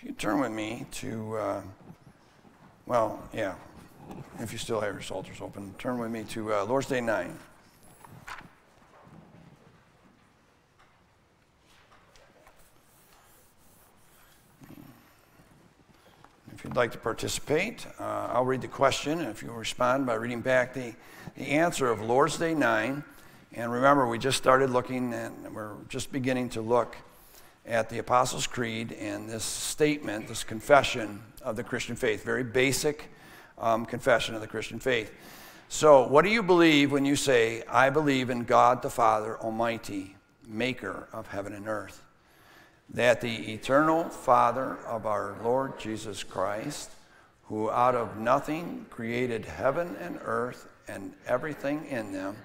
If you turn with me to, uh, well, yeah, if you still have your Psalters open, turn with me to uh, Lord's Day 9. If you'd like to participate, uh, I'll read the question, and if you respond by reading back the, the answer of Lord's Day 9. And remember, we just started looking, and we're just beginning to look at the Apostles' Creed and this statement, this confession of the Christian faith, very basic um, confession of the Christian faith. So, what do you believe when you say, I believe in God the Father Almighty, maker of heaven and earth? That the eternal Father of our Lord Jesus Christ, who out of nothing created heaven and earth and everything in them,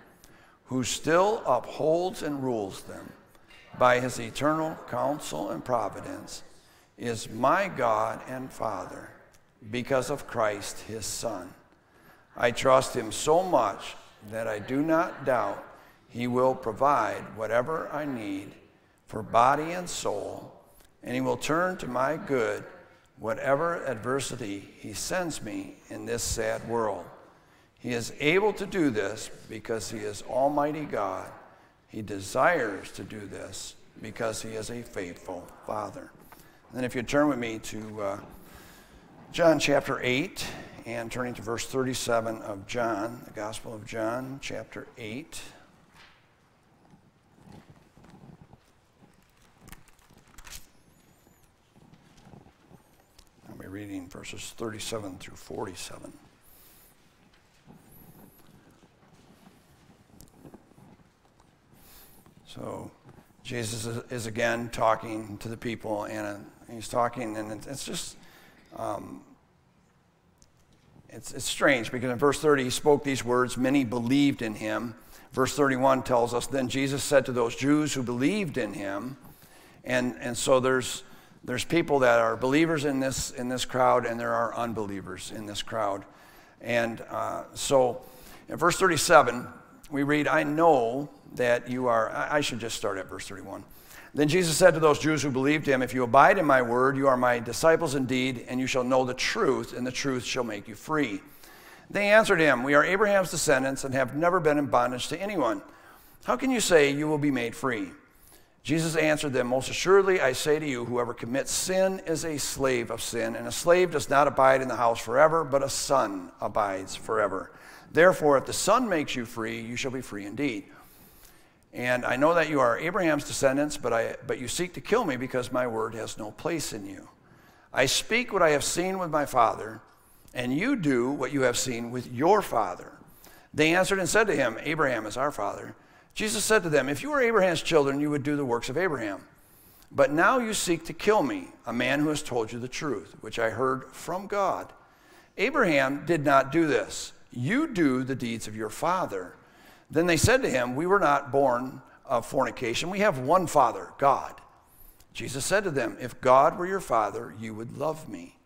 who still upholds and rules them by his eternal counsel and providence, is my God and Father because of Christ his Son. I trust him so much that I do not doubt he will provide whatever I need for body and soul, and he will turn to my good whatever adversity he sends me in this sad world. He is able to do this because he is Almighty God. He desires to do this because he is a faithful Father. And then, if you turn with me to uh, John chapter 8 and turning to verse 37 of John, the Gospel of John, chapter 8. I'll be reading verses 37 through 47. So Jesus is, again talking to the people, and uh, he's talking, and it's just, um, it's, it's strange because in verse 30 he spoke these words, many believed in him. Verse 31 tells us, then Jesus said to those Jews who believed in him, and, and so there's, there's people that are believers in this, in this crowd, and there are unbelievers in this crowd. And uh, so in verse 37, we read, I know that you are. I should just start at verse 31. Then Jesus said to those Jews who believed him, If you abide in my word, you are my disciples indeed, and you shall know the truth, and the truth shall make you free. They answered him, We are Abraham's descendants and have never been in bondage to anyone. How can you say you will be made free? Jesus answered them, Most assuredly, I say to you, whoever commits sin is a slave of sin, and a slave does not abide in the house forever, but a son abides forever. Therefore, if the Son makes you free, you shall be free indeed. And I know that you are Abraham's descendants, but, I, but you seek to kill me because my word has no place in you. I speak what I have seen with my father, and you do what you have seen with your father. They answered and said to him, Abraham is our father. Jesus said to them, If you were Abraham's children, you would do the works of Abraham. But now you seek to kill me, a man who has told you the truth, which I heard from God. Abraham did not do this. You do the deeds of your father. Then they said to him, We were not born of fornication. We have one Father, God. Jesus said to them, If God were your Father, you would love me.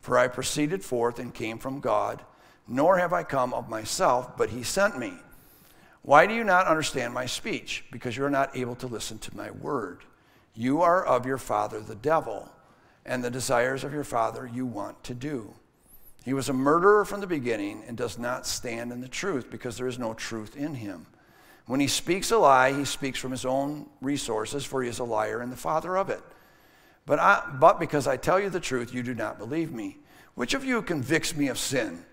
For I proceeded forth and came from God, nor have I come of myself, but he sent me. Why do you not understand my speech? Because you are not able to listen to my word. You are of your father, the devil, and the desires of your father you want to do. He was a murderer from the beginning and does not stand in the truth because there is no truth in him. When he speaks a lie, he speaks from his own resources, for he is a liar and the father of it. But, I, but because I tell you the truth, you do not believe me. Which of you convicts me of sin?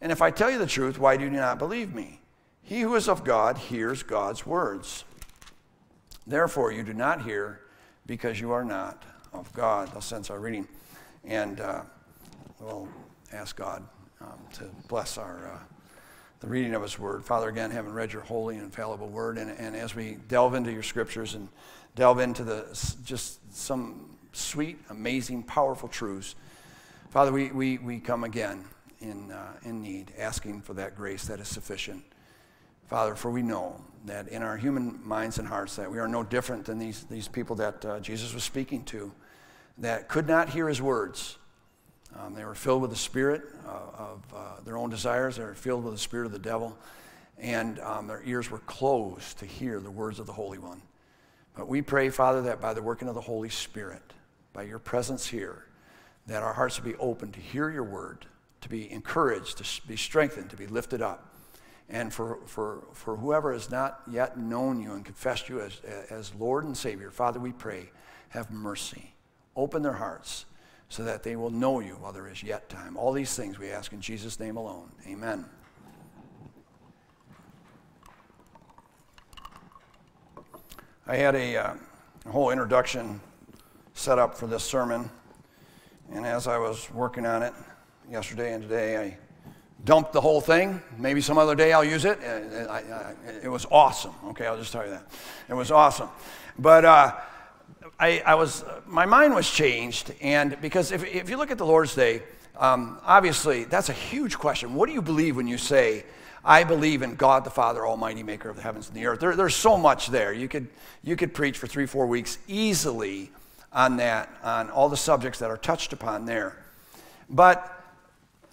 And if I tell you the truth, why do you not believe me? He who is of God hears God's words. Therefore, you do not hear because you are not of God. Thus ends our reading. And, uh, well, ask God um, to bless our uh, the reading of His Word. Father, again, having read Your holy and infallible Word, and, and as we delve into Your Scriptures and delve into the just some sweet, amazing, powerful truths, Father, we, we, we come again in, uh, in need, asking for that grace that is sufficient. Father, for we know that in our human minds and hearts that we are no different than these, these people that uh, Jesus was speaking to that could not hear his words um, they were filled with the spirit uh, of uh, their own desires. They were filled with the spirit of the devil. And um, their ears were closed to hear the words of the Holy One. But we pray, Father, that by the working of the Holy Spirit, by your presence here, that our hearts will be open to hear your word, to be encouraged, to be strengthened, to be lifted up. And for, for, for whoever has not yet known you and confessed you as, as Lord and Savior, Father, we pray, have mercy. Open their hearts so that they will know you while there is yet time. All these things we ask in Jesus' name alone. Amen. I had a, uh, a whole introduction set up for this sermon, and as I was working on it yesterday and today, I dumped the whole thing. Maybe some other day I'll use it. I, I, it was awesome. Okay, I'll just tell you that. It was awesome. But uh, I, I, was, my mind was changed, and because if, if you look at the Lord's Day, um, obviously that's a huge question. What do you believe when you say, I believe in God the Father, Almighty Maker of the heavens and the earth. There, there's so much there. You could, you could preach for three, four weeks easily on that, on all the subjects that are touched upon there. But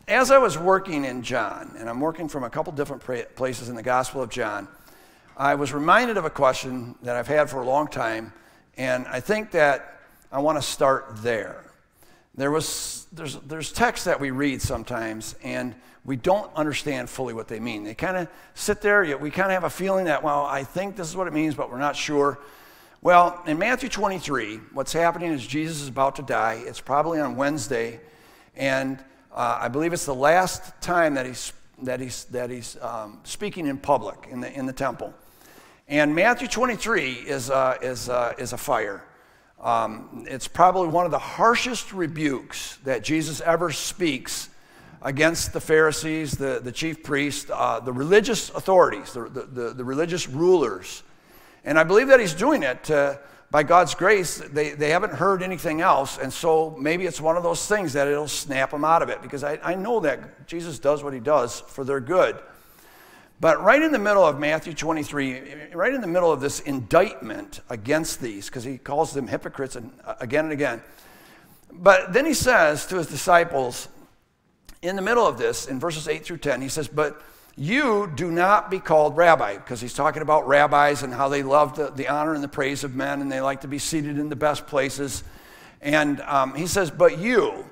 as I was working in John, and I'm working from a couple different places in the Gospel of John, I was reminded of a question that I've had for a long time, and I think that I want to start there. There was, there's, there's texts that we read sometimes, and we don't understand fully what they mean. They kind of sit there, we kind of have a feeling that, well, I think this is what it means, but we're not sure. Well, in Matthew 23, what's happening is Jesus is about to die. It's probably on Wednesday, and uh, I believe it's the last time that he's, that he's, that he's um, speaking in public in the, in the temple. And Matthew 23 is, uh, is, uh, is a fire. Um, it's probably one of the harshest rebukes that Jesus ever speaks against the Pharisees, the, the chief priests, uh, the religious authorities, the, the, the, religious rulers. And I believe that he's doing it by God's grace. They, they haven't heard anything else, and so maybe it's one of those things that it'll snap them out of it because I, I know that Jesus does what he does for their good. But right in the middle of Matthew 23, right in the middle of this indictment against these, because he calls them hypocrites and, uh, again and again. But then he says to his disciples, in the middle of this, in verses 8 through 10, he says, But you do not be called rabbi, because he's talking about rabbis and how they love the, the honor and the praise of men and they like to be seated in the best places. And um, he says, But you,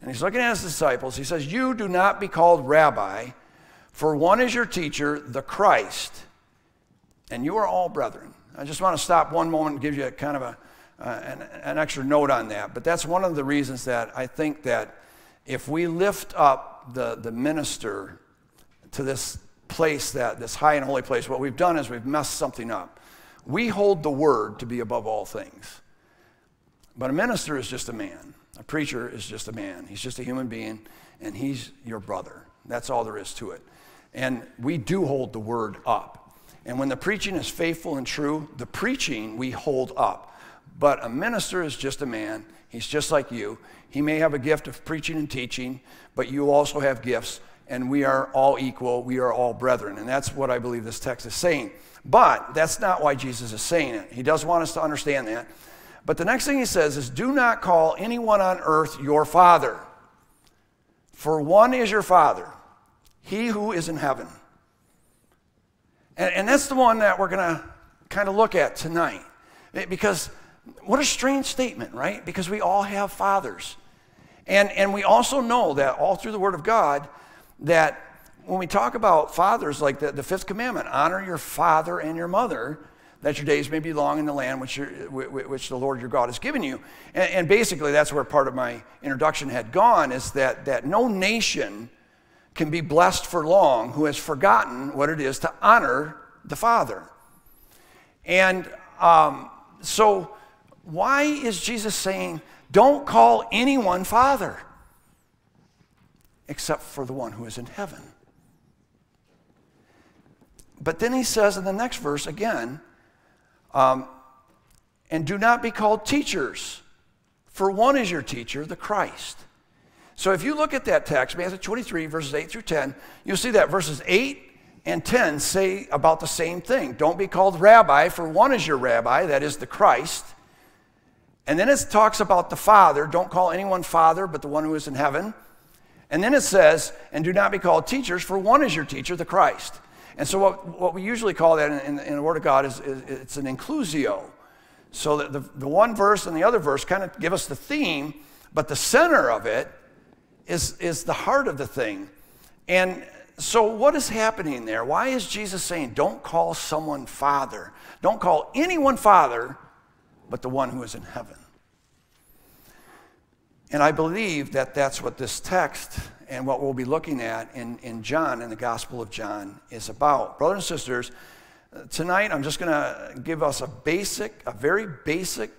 and he's looking at his disciples, he says, You do not be called rabbi, for one is your teacher, the Christ, and you are all brethren. I just want to stop one moment and give you a kind of a, uh, an, an extra note on that. But that's one of the reasons that I think that if we lift up the, the minister to this place, that this high and holy place, what we've done is we've messed something up. We hold the word to be above all things. But a minister is just a man. A preacher is just a man. He's just a human being, and he's your brother. That's all there is to it. And we do hold the word up. And when the preaching is faithful and true, the preaching we hold up. But a minister is just a man. He's just like you. He may have a gift of preaching and teaching, but you also have gifts, and we are all equal. We are all brethren. And that's what I believe this text is saying. But that's not why Jesus is saying it. He does want us to understand that. But the next thing he says is do not call anyone on earth your father, for one is your father, he who is in heaven. And, and that's the one that we're going to kind of look at tonight. Because what a strange statement, right? Because we all have fathers. And, and we also know that all through the Word of God, that when we talk about fathers, like the, the fifth commandment, honor your father and your mother, that your days may be long in the land which, which the Lord your God has given you. And, and, basically, that's where part of my introduction had gone is that, that no nation can be blessed for long who has forgotten what it is to honor the Father. And um, so, why is Jesus saying, don't call anyone Father except for the one who is in heaven? But then he says in the next verse again, um, and do not be called teachers, for one is your teacher, the Christ. So if you look at that text, Matthew 23, verses 8 through 10, you'll see that verses 8 and 10 say about the same thing. Don't be called rabbi, for one is your rabbi, that is the Christ. And then it talks about the Father. Don't call anyone Father but the one who is in heaven. And then it says, and do not be called teachers, for one is your teacher, the Christ. And so, what, what we usually call that in, in, in the Word of God is, is, it's an inclusio. So that the, the one verse and the other verse kind of give us the theme, but the center of it is, is the heart of the thing. And so, what is happening there? Why is Jesus saying, don't call someone father? Don't call anyone father but the one who is in heaven. And I believe that that's what this text and what we'll be looking at in, in John, in the Gospel of John, is about. Brothers and sisters, tonight I'm just going to give us a basic, a very basic,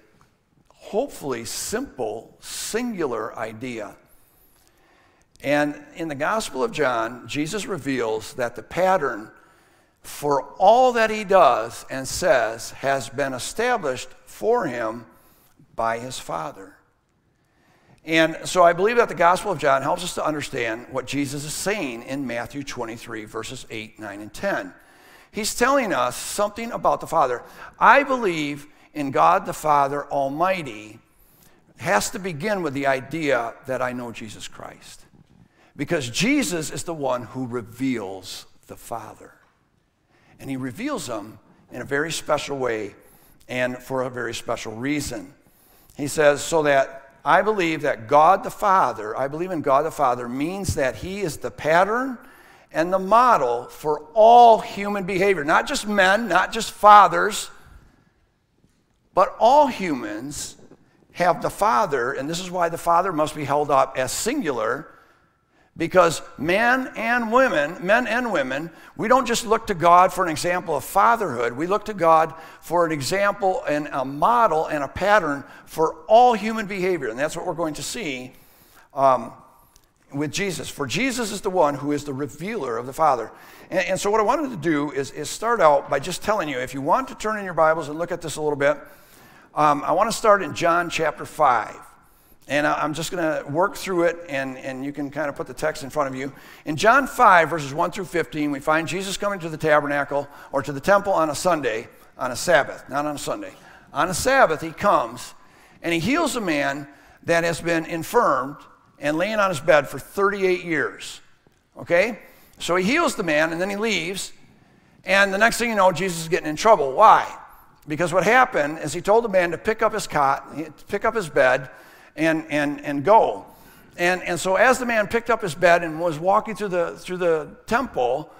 hopefully simple, singular idea. And in the Gospel of John, Jesus reveals that the pattern for all that he does and says has been established for him by his Father. And so I believe that the Gospel of John helps us to understand what Jesus is saying in Matthew 23, verses 8, 9, and 10. He's telling us something about the Father. I believe in God the Father Almighty has to begin with the idea that I know Jesus Christ. Because Jesus is the one who reveals the Father. And he reveals them in a very special way and for a very special reason. He says, so that I believe that God the Father, I believe in God the Father, means that he is the pattern and the model for all human behavior. Not just men, not just fathers, but all humans have the Father, and this is why the Father must be held up as singular because men and women, men and women, we don't just look to God for an example of fatherhood. We look to God for an example and a model and a pattern for all human behavior. And that's what we're going to see um, with Jesus. For Jesus is the one who is the revealer of the Father. And, and so, what I wanted to do is, is, start out by just telling you if you want to turn in your Bibles and look at this a little bit, um, I want to start in John chapter 5. And I'm just going to work through it, and, and you can kind of put the text in front of you. In John 5, verses 1 through 15, we find Jesus coming to the tabernacle or to the temple on a Sunday, on a Sabbath, not on a Sunday. On a Sabbath, he comes and he heals a man that has been infirmed and laying on his bed for 38 years. Okay? So he heals the man and then he leaves. And the next thing you know, Jesus is getting in trouble. Why? Because what happened is he told the man to pick up his cot, pick up his bed, and, and, and go. And, and so as the man picked up his bed and was walking through the, through the temple,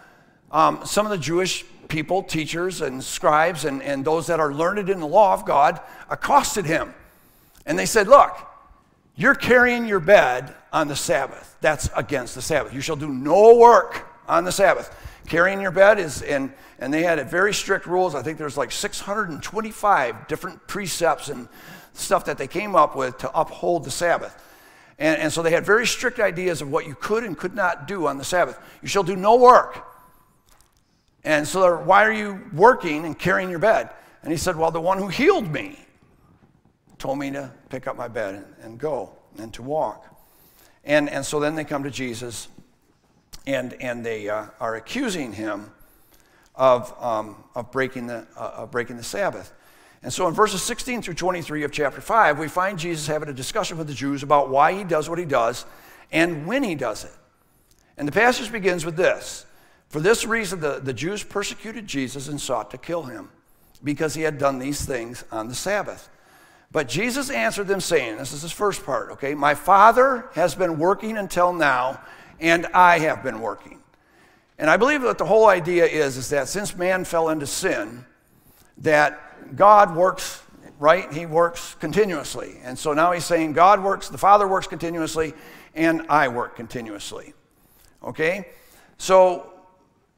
um, some of the Jewish people, teachers and scribes, and, and those that are learned in the law of God accosted him. And they said, Look, you're carrying your bed on the Sabbath. That's against the Sabbath. You shall do no work on the Sabbath. Carrying your bed is, and, and they had very strict rules. I think there's like 625 different precepts and stuff that they came up with to uphold the Sabbath. And, and so they had very strict ideas of what you could and could not do on the Sabbath. You shall do no work. And so, why are you working and carrying your bed? And he said, Well, the one who healed me told me to pick up my bed and, and go and to walk. And, and so then they come to Jesus and, and they uh, are accusing him of, um, of, breaking the, uh, of breaking the Sabbath. And so in verses 16 through 23 of chapter 5, we find Jesus having a discussion with the Jews about why he does what he does and when he does it. And the passage begins with this For this reason, the, the Jews persecuted Jesus and sought to kill him because he had done these things on the Sabbath. But Jesus answered them, saying, This is his first part, okay? My Father has been working until now, and I have been working. And I believe that the whole idea is, is that since man fell into sin, that God works, right? He works continuously. And so now he's saying God works, the Father works continuously, and I work continuously. Okay? So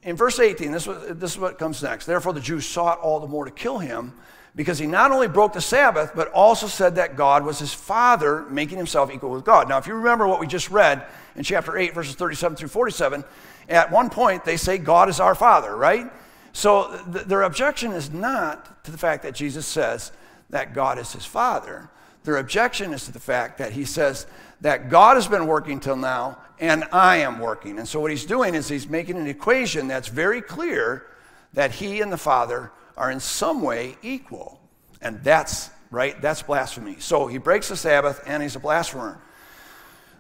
in verse 18, this, this is what comes next. Therefore, the Jews sought all the more to kill him because he not only broke the Sabbath, but also said that God was his Father, making himself equal with God. Now, if you remember what we just read in chapter 8, verses 37 through 47, at one point they say God is our Father, right? So th- their objection is not to the fact that Jesus says that God is his Father. Their objection is to the fact that he says that God has been working till now and I am working. And so what he's doing is he's making an equation that's very clear that he and the Father are in some way equal. And that's, right, that's blasphemy. So he breaks the Sabbath and he's a blasphemer.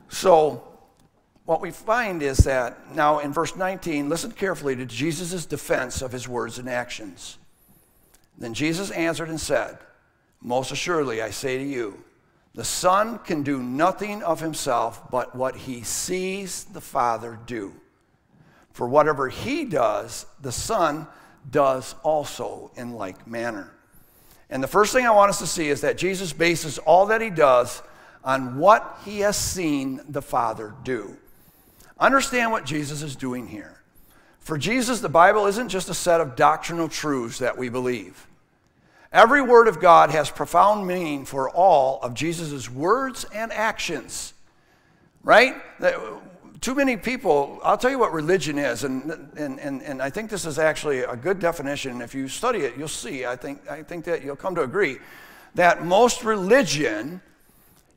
So what we find is that now in verse 19, listen carefully to Jesus' defense of his words and actions. Then Jesus answered and said, Most assuredly, I say to you, the Son can do nothing of himself but what he sees the Father do. For whatever he does, the Son does also in like manner. And the first thing I want us to see is that Jesus bases all that he does on what he has seen the Father do. Understand what Jesus is doing here. For Jesus, the Bible isn't just a set of doctrinal truths that we believe. Every word of God has profound meaning for all of Jesus' words and actions. Right? Too many people, I'll tell you what religion is, and, and, and, and I think this is actually a good definition. If you study it, you'll see, I think, I think that you'll come to agree, that most religion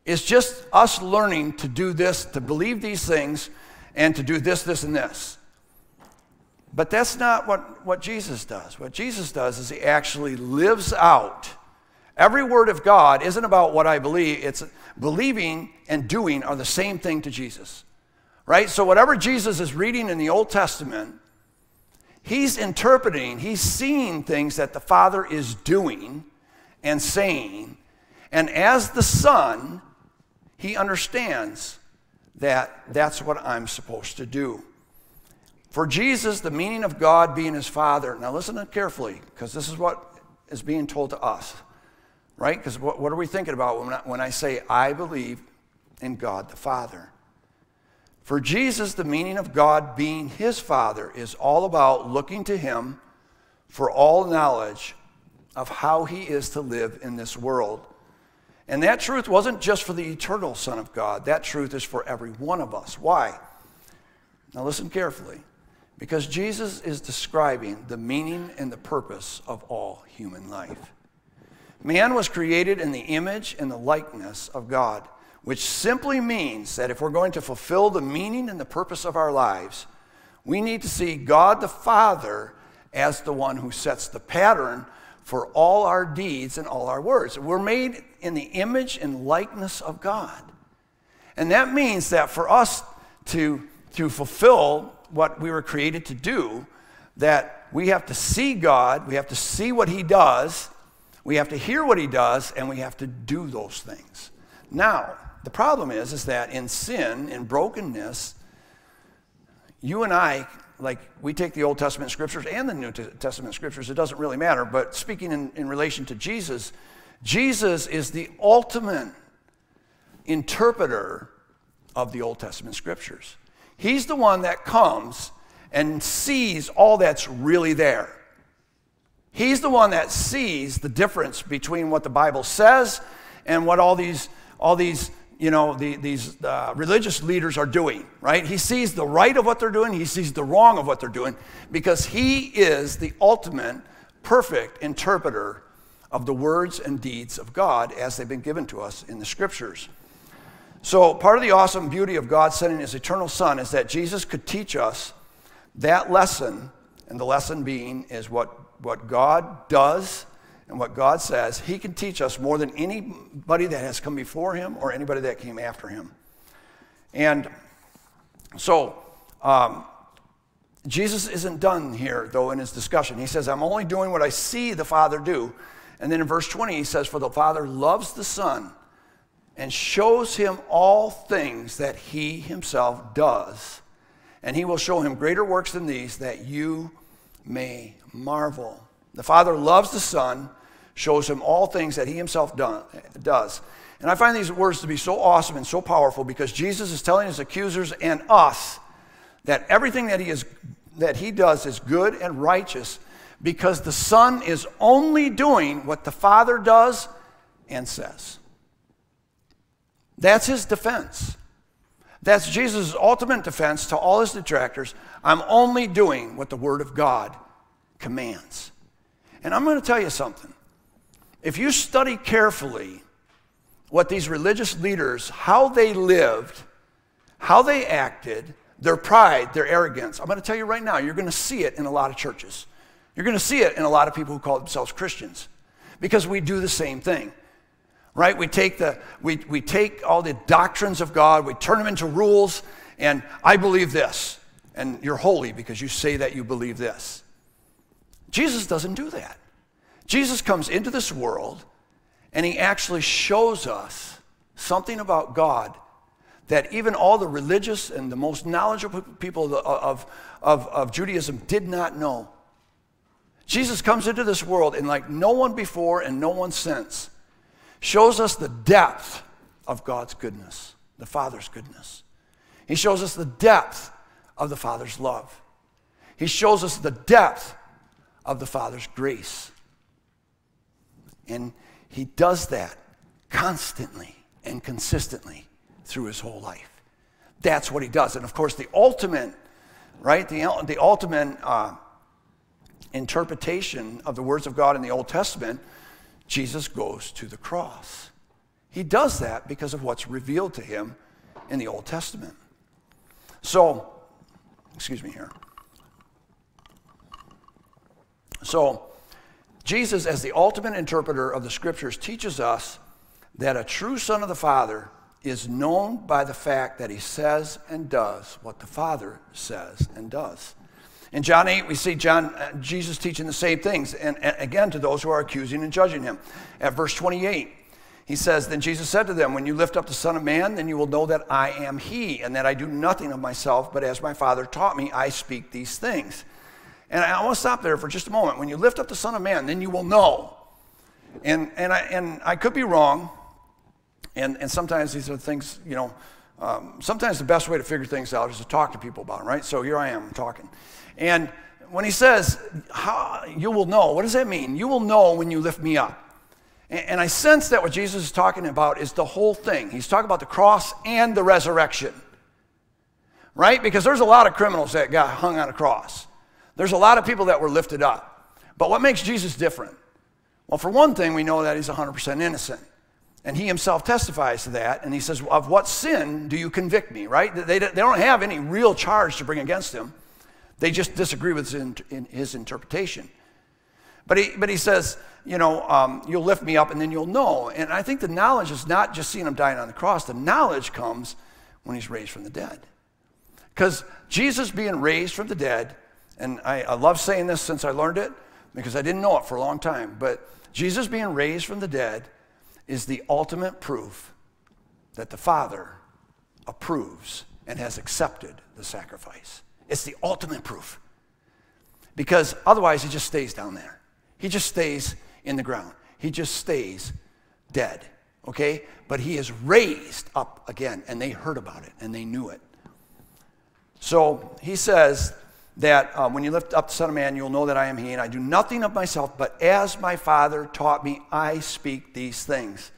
is just us learning to do this, to believe these things, and to do this, this, and this. But that's not what, what Jesus does. What Jesus does is he actually lives out. Every word of God isn't about what I believe, it's believing and doing are the same thing to Jesus. Right? So, whatever Jesus is reading in the Old Testament, he's interpreting, he's seeing things that the Father is doing and saying. And as the Son, he understands that that's what I'm supposed to do. For Jesus, the meaning of God being his Father, now listen carefully, because this is what is being told to us, right? Because what, what, are we thinking about when I, when I say, I believe in God the Father? For Jesus, the meaning of God being his Father is all about looking to him for all knowledge of how he is to live in this world. And that truth wasn't just for the eternal Son of God, that truth is for every one of us. Why? Now, listen carefully. Because Jesus is describing the meaning and the purpose of all human life. Man was created in the image and the likeness of God, which simply means that if we're going to fulfill the meaning and the purpose of our lives, we need to see God the Father as the one who sets the pattern for all our deeds and all our words. We're made in the image and likeness of God. And that means that for us to, to fulfill what we were created to do, that we have to see God, we have to see what He does, we have to hear what He does, and we have to do those things. Now, the problem is, is that in sin, in brokenness, you and I, like we take the Old Testament scriptures and the New Testament scriptures, it doesn't really matter, but speaking in, in relation to Jesus, Jesus is the ultimate interpreter of the Old Testament scriptures. He's the one that comes and sees all that's really there. He's the one that sees the difference between what the Bible says and what all these, all these, you know, the, these uh, religious leaders are doing, right? He sees the right of what they're doing, he sees the wrong of what they're doing, because he is the ultimate, perfect interpreter of the words and deeds of God as they've been given to us in the scriptures. So, part of the awesome beauty of God sending his eternal Son is that Jesus could teach us that lesson, and the lesson being is what, what God does and what God says. He can teach us more than anybody that has come before him or anybody that came after him. And so, um, Jesus isn't done here, though, in his discussion. He says, I'm only doing what I see the Father do. And then in verse 20, he says, For the Father loves the Son and shows him all things that he himself does. And he will show him greater works than these that you may marvel. The Father loves the Son, shows him all things that he himself done, does. And I find these words to be so awesome and so powerful because Jesus is telling his accusers and us that everything that he, is, that he does is good and righteous because the Son is only doing what the Father does and says. That's his defense. That's Jesus' ultimate defense to all his detractors. I'm only doing what the Word of God commands. And I'm going to tell you something. If you study carefully what these religious leaders, how they lived, how they acted, their pride, their arrogance, I'm going to tell you right now, you're going to see it in a lot of churches. You're going to see it in a lot of people who call themselves Christians because we do the same thing right? We take, the, we, we take all the doctrines of God, we turn them into rules, and I believe this. And you're holy because you say that you believe this. Jesus doesn't do that. Jesus comes into this world And he actually shows us something about God that even all the religious and the most knowledgeable people of, of, of, Judaism did not know. Jesus comes into this world and, like no one before and no one since, shows us the depth of God's goodness, the Father's goodness. He shows us the depth of the Father's love. He shows us the depth of the Father's grace. And He does that constantly and consistently through His whole life. That's what He does. And of course, the ultimate, right, the, the ultimate uh, interpretation of the words of God in the Old Testament, Jesus goes to the cross. He does that because of what's revealed to him in the Old Testament. So, excuse me here. So, Jesus, as the ultimate interpreter of the scriptures, teaches us that a true son of the Father is known by the fact that he says and does what the Father says and does. In John 8, we see John, uh, Jesus teaching the same things, and, and again to those who are accusing and judging him. At verse 28, he says, Then Jesus said to them, When you lift up the Son of Man, then you will know that I am He, and that I do nothing of myself, but as my Father taught me, I speak these things. And I want to stop there for just a moment. When you lift up the Son of Man, then you will know. And, and, I, and I could be wrong, and, and sometimes these are things, you know, um, sometimes the best way to figure things out is to talk to people about them, right? So here I am talking. And when he says, how, you will know, what does that mean? You will know when you lift me up. And, and I sense that what Jesus is talking about is the whole thing. He's talking about the cross and the resurrection, right? Because there's a lot of criminals that got hung on a cross, there's a lot of people that were lifted up. But what makes Jesus different? Well, for one thing, we know that he's 100% innocent. And he himself testifies to that. And he says, Of what sin do you convict me, right? They, they don't have any real charge to bring against him. They just disagree with his, in, his interpretation. But he, but he says, you know, um, you'll lift me up and then you'll know. And I think the knowledge is not just seeing him dying on the cross, the knowledge comes when he's raised from the dead. Because Jesus being raised from the dead, and I, I love saying this since I learned it because I didn't know it for a long time, but Jesus being raised from the dead is the ultimate proof that the Father approves and has accepted the sacrifice. It's the ultimate proof. Because otherwise, he just stays down there. He just stays in the ground. He just stays dead. Okay? But he is raised up again, and they heard about it and they knew it. So he says that um, when you lift up the Son of Man, you'll know that I am He, and I do nothing of myself, but as my Father taught me, I speak these things.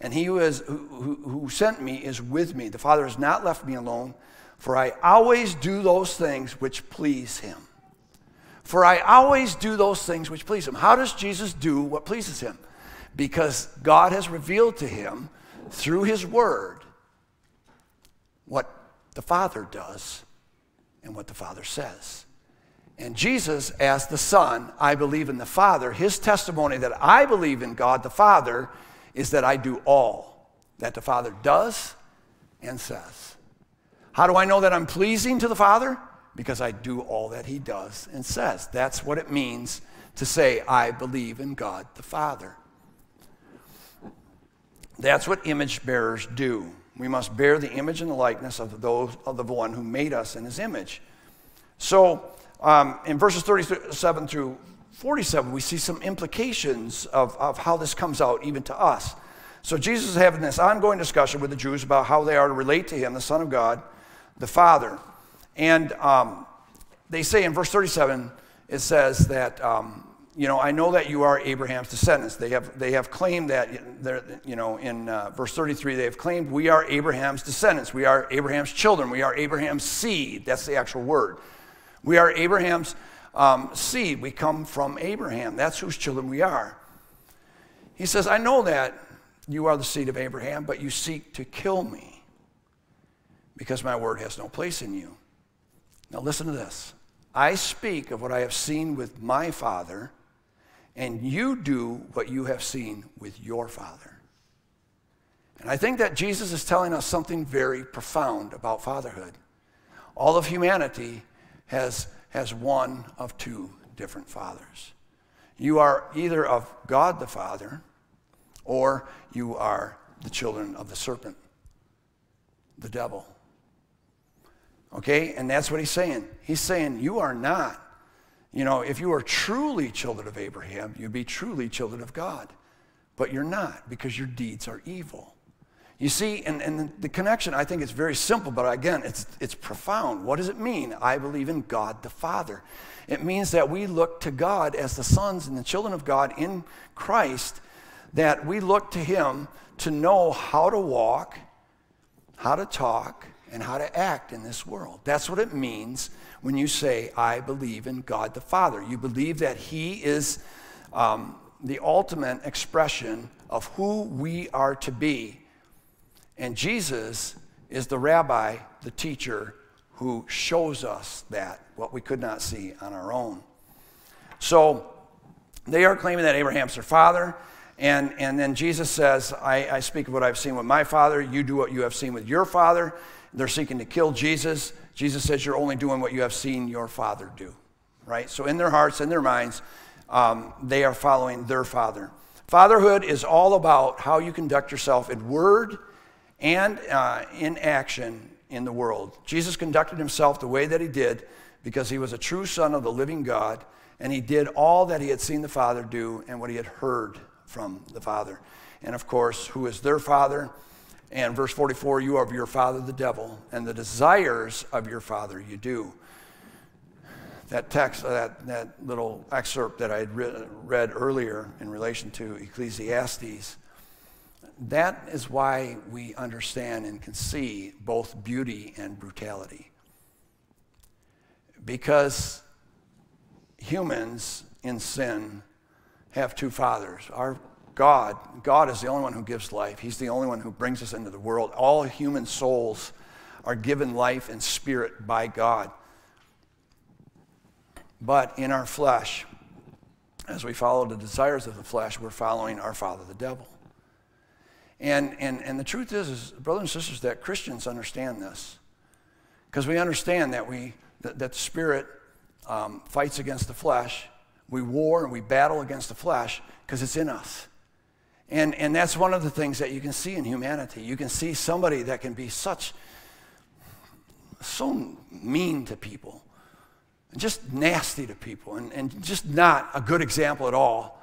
And He who, is, who, who sent me is with me. The Father has not left me alone, for I always do those things which please him. For I always do those things which please him. How does Jesus do what pleases him? Because God has revealed to him through his word what the Father does and what the Father says. And Jesus, as the Son, I believe in the Father. His testimony that I believe in God the Father is that I do all that the Father does and says. How do I know that I'm pleasing to the Father? Because I do all that He does and says. That's what it means to say, I believe in God the Father. That's what image bearers do. We must bear the image and the likeness of, those, of the one who made us in His image. So, um, in verses 37 through 47, we see some implications of, of how this comes out even to us. So, Jesus is having this ongoing discussion with the Jews about how they are to relate to Him, the Son of God the Father. And um, they say in verse 37, it says that, um, you know, I know that you are Abraham's descendants. They have, they have claimed that, you know, in uh, verse 33, they have claimed we are Abraham's descendants. We are Abraham's children. We are Abraham's seed. That's the actual word. We are Abraham's um, seed. We come from Abraham. That's whose children we are. He says, I know that you are the seed of Abraham, but you seek to kill me because my word has no place in you. Now, listen to this. I speak of what I have seen with my Father, and you do what you have seen with your Father. And I think that Jesus is telling us something very profound about fatherhood. All of humanity has, has one of two different fathers. You are either of God the Father or you are the children of the serpent, the devil. Okay? And that's what he's saying. He's saying, You are not. You know, if you are truly children of Abraham, you'd be truly children of God. But you're not because your deeds are evil. You see, and, and the connection, I think, is very simple, but again, it's, it's profound. What does it mean? I believe in God the Father. It means that we look to God as the sons and the children of God in Christ, that we look to Him to know how to walk, how to talk, and how to act in this world. That's what it means when you say, I believe in God the Father. You believe that He is um, the ultimate expression of who we are to be. And Jesus is the rabbi, the teacher, who shows us that, what we could not see on our own. So they are claiming that Abraham's their father. And, and then Jesus says, I, I speak of what I've seen with my father. You do what you have seen with your father. They're seeking to kill Jesus. Jesus says, You're only doing what you have seen your father do. Right? So, in their hearts, in their minds, um, they are following their father. Fatherhood is all about how you conduct yourself in word and uh, in action in the world. Jesus conducted himself the way that he did because he was a true son of the living God, and he did all that he had seen the Father do and what he had heard from the Father. And of course, who is their Father? And verse 44 you are of your father the devil, and the desires of your father you do. That text, uh, that, that little excerpt that I had read, read earlier in relation to Ecclesiastes, that is why we understand and can see both beauty and brutality. Because humans in sin have two fathers. Our God, God is the only one who gives life. He's the only one who brings us into the world. All human souls are given life and spirit by God. But in our flesh, as we follow the desires of the flesh, we're following our father, the devil. And, and, and the truth is, is, brothers and sisters, that Christians understand this. Because we understand that, we, that, that the spirit um, fights against the flesh. We war and we battle against the flesh because it's in us. And, and that's one of the things that you can see in humanity. You can see somebody that can be such, so mean to people, and just nasty to people, and, and just not a good example at all.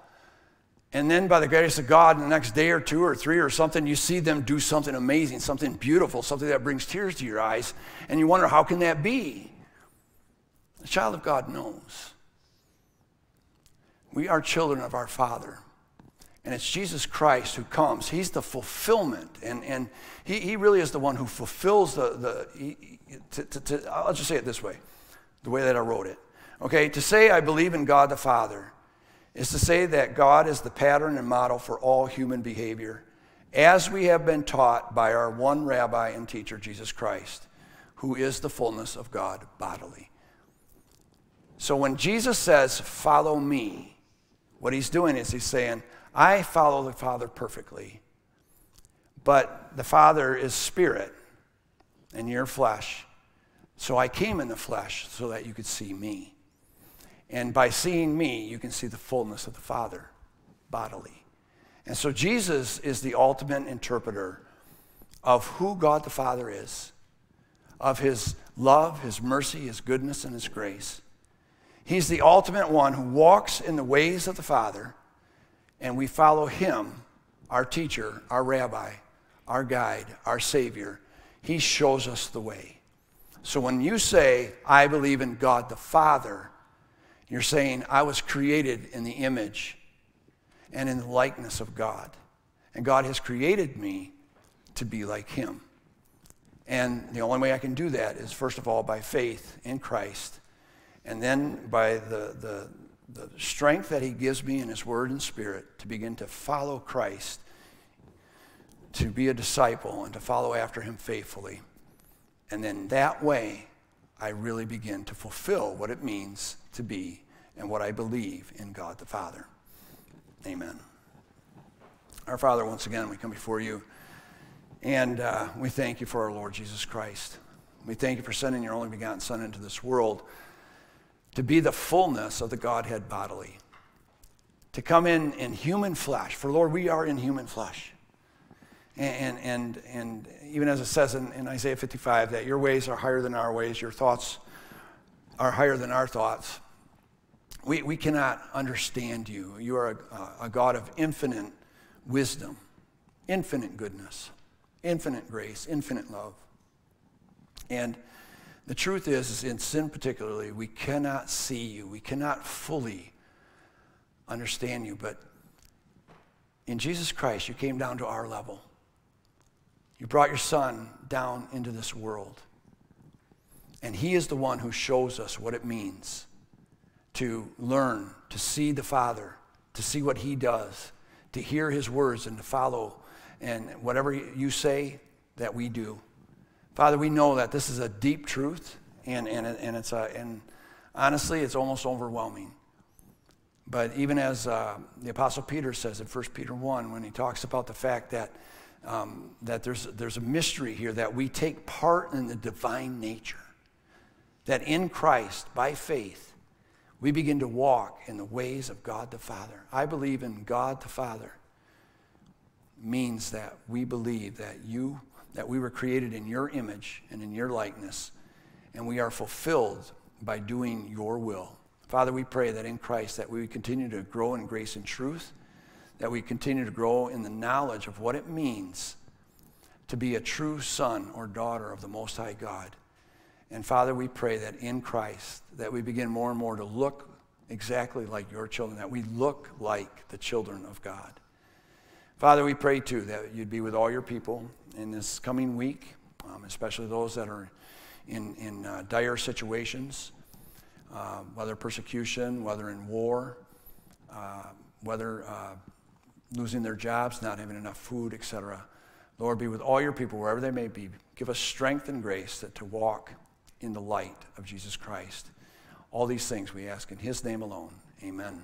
And then, by the grace of God, in the next day or two or three or something, you see them do something amazing, something beautiful, something that brings tears to your eyes, and you wonder, how can that be? The child of God knows. We are children of our Father. And it's Jesus Christ who comes. He's the fulfillment. And, and he, he really is the one who fulfills the, the he, to, to, to, I'll just say it this way, the way that I wrote it. Okay, to say I believe in God the Father is to say that God is the pattern and model for all human behavior, as we have been taught by our one rabbi and teacher, Jesus Christ, who is the fullness of God bodily. So when Jesus says, Follow me, what he's doing is he's saying, I follow the Father perfectly, but the Father is spirit, and you're flesh. So I came in the flesh so that you could see me. And by seeing me, you can see the fullness of the Father bodily. And so Jesus is the ultimate interpreter of who God the Father is, of his love, his mercy, his goodness, and his grace. He's the ultimate one who walks in the ways of the Father and we follow him, our teacher, our rabbi, our guide, our savior, he shows us the way. So when you say, I believe in God the Father, you're saying, I was created in the image and in the likeness of God. And God has created me to be like him. And the only way I can do that is, first of all, by faith in Christ, and then by the, the, the strength that He gives me in His Word and Spirit to begin to follow Christ, to be a disciple, and to follow after Him faithfully. And then that way, I really begin to fulfill what it means to be and what I believe in God the Father. Amen. Our Father, once again, we come before you and uh, we thank you for our Lord Jesus Christ. We thank you for sending your only begotten Son into this world to be the fullness of the Godhead bodily. to come in in human flesh. For Lord, we are in human flesh. And, and, and even as it says in, in Isaiah 55, that your ways are higher than our ways, your thoughts are higher than our thoughts. We, we cannot understand you. You are a, a God of infinite wisdom, infinite goodness, infinite grace, infinite love. And the truth is, is, in sin particularly, we cannot see you. We cannot fully understand you. But in Jesus Christ, you came down to our level. You brought your son down into this world. And he is the one who shows us what it means to learn, to see the Father, to see what he does, to hear his words and to follow. And whatever you say, that we do. Father, we know that this is a deep truth, and, and, and, it's a, and honestly, it's almost overwhelming. But even as uh, the Apostle Peter says in 1 Peter 1, when he talks about the fact that um, that there's, there's a mystery here that we take part in the divine nature. That in Christ, by faith, we begin to walk in the ways of God the Father. I believe in God the Father means that we believe that you that we were created in your image and in your likeness and we are fulfilled by doing your will. Father, we pray that in Christ that we would continue to grow in grace and truth that we continue to grow in the knowledge of what it means to be a true son or daughter of the Most High God. And Father, we pray that in Christ, that we begin more and more to look exactly like your children, that we look like the children of God. Father, we pray too that you'd be with all your people in this coming week, um, especially those that are in, in uh, dire situations, uh, whether persecution, whether in war, uh, whether uh, losing their jobs, not having enough food, etc. Lord, be with all your people wherever they may be. Give us strength and grace that, to walk in the light of Jesus Christ. All these things we ask in his name alone. Amen.